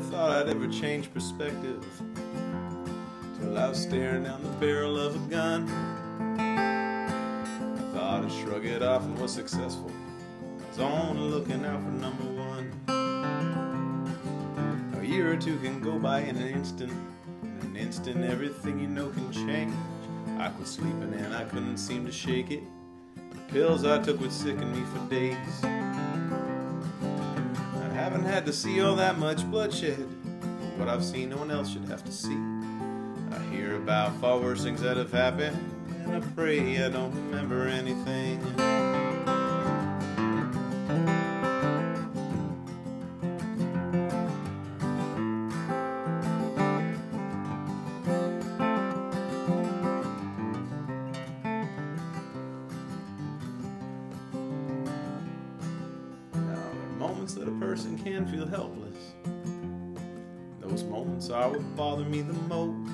thought I'd ever change perspective till I was staring down the barrel of a gun. I thought I'd shrug it off and was successful. I was only looking out for number one. A year or two can go by in an instant. In an instant, everything you know can change. I quit sleeping and I couldn't seem to shake it. The pills I took would sicken me for days. Haven't had to see all that much bloodshed. What I've seen, no one else should have to see. I hear about far worse things that have happened, and I pray I don't remember anything. Moments that a person can feel helpless. Those moments are what bother me the most.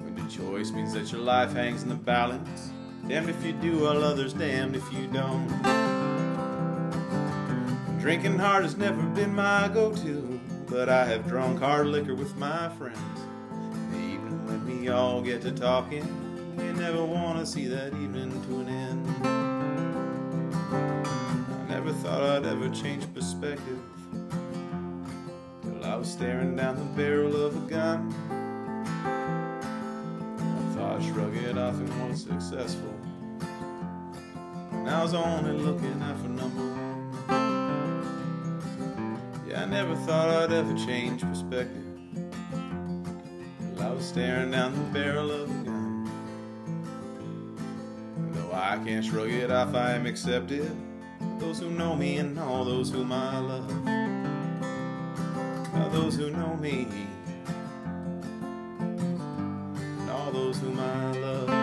When the choice means that your life hangs in the balance. Damned if you do, while others damned if you don't. Drinking hard has never been my go to, but I have drunk hard liquor with my friends. Even when we all get to talking, you never want to see that evening to an end. I never thought I'd ever change perspective till I was staring down the barrel of a gun. I thought I'd shrug it off and was successful. And I was only looking out for number one. Yeah, I never thought I'd ever change perspective till I was staring down the barrel of a gun. Though I can't shrug it off, I am accepted. Those who know me and all those whom I love. Now those who know me and all those whom I love.